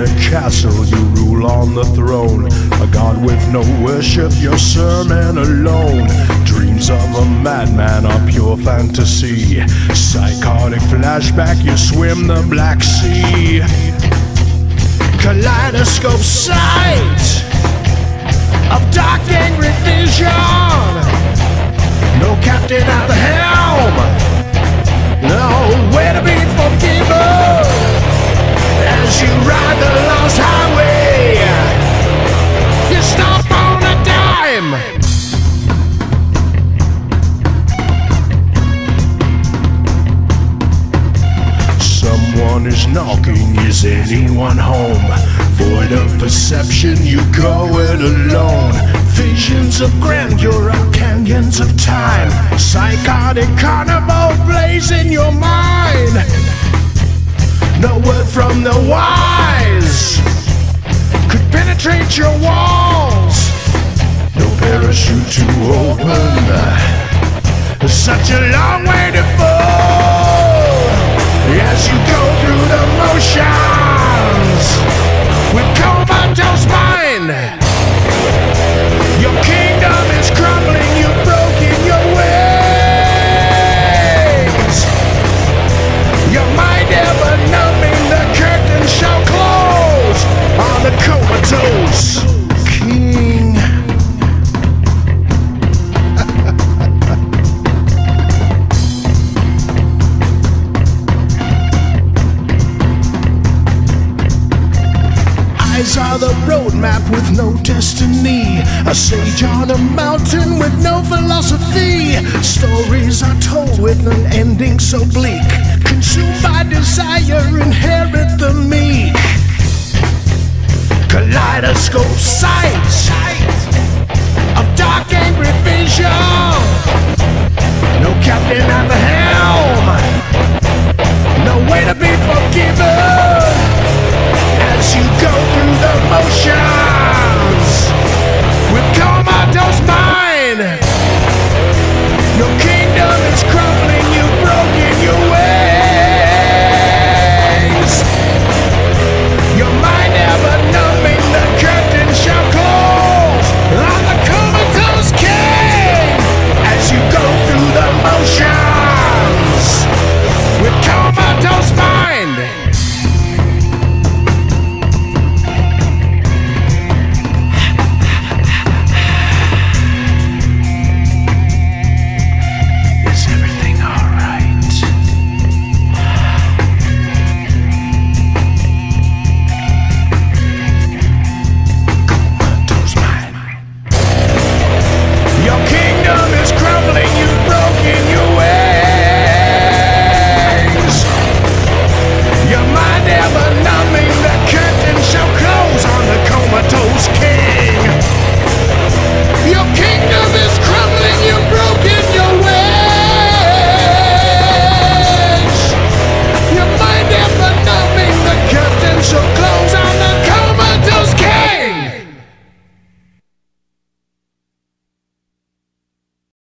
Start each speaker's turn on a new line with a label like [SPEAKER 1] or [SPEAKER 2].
[SPEAKER 1] castle, you rule on the throne. A god with no worship, your sermon alone. Dreams of a madman are pure fantasy. Psychotic flashback, you swim the Black Sea. Kaleidoscope sight of dark angry vision. No captain at the Someone is knocking, is anyone home? Void of perception, you go it alone. Visions of grandeur canyons of time. Psychotic carnival blaze in your mind. No word from the could penetrate your walls. No parachute to open. Such a long way to fall as you go through the motions Eyes are the roadmap with no destiny. A sage on a mountain with no philosophy. Stories are told with an ending so bleak. Consumed by desire, inherit the meek. Kaleidoscope sight of dark angry vision. Your kingdom is crumbling, you've broken your